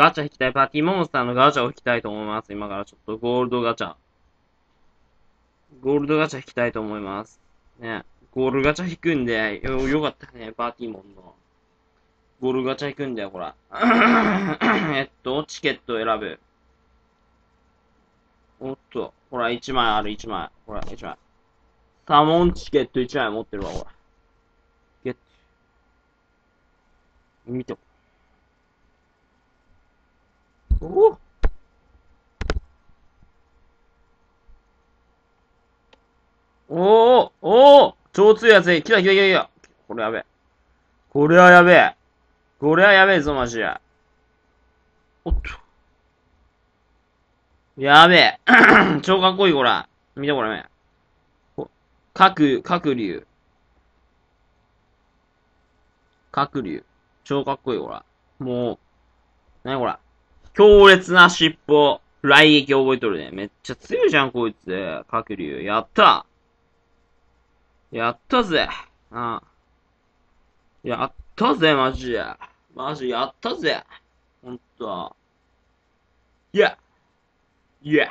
ガチャ引きたい。パーティーモンスターのガチャを引きたいと思います。今からちょっとゴールドガチャ。ゴールドガチャ引きたいと思います。ね。ゴールガチャ引くんで、よ、よかったね。パーティーモンの。ゴールガチャ引くんだよ、ほら。えっと、チケット選ぶ。おっと、ほら、1枚ある、1枚。ほら、1枚。サモンチケット1枚持ってるわ、ほら。ゲット。見て。おおおおお超強いやつ、来た来た来た来た。これやべえ。これはやべえ。これはやべえぞ、マジで。おっと。やべえ。超かっこいい、これ。見てこれね。各、各竜。各竜。超かっこいい、ほら。もう、なにこれ。強烈な尻尾。雷撃覚えとるね。めっちゃ強いじゃん、こいつ。各竜。やったやったぜ。うん。やったぜ、マジで。マジやったぜ。ほんと。いや。いや